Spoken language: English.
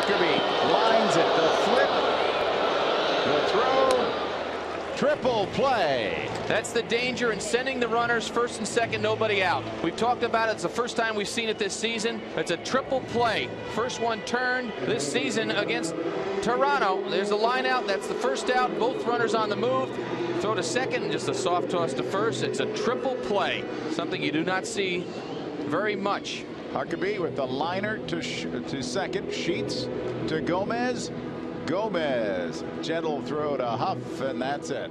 Huckaby lines it. The flip. The throw. Triple play. That's the danger in sending the runners first and second, nobody out. We've talked about it. It's the first time we've seen it this season. It's a triple play. First one turned this season against Toronto. There's a line out. That's the first out. Both runners on the move. Throw to second, just a soft toss to first. It's a triple play, something you do not see very much Huckaby with the liner to to second. Sheets to Gomez. Gomez. Gentle throw to Huff, and that's it.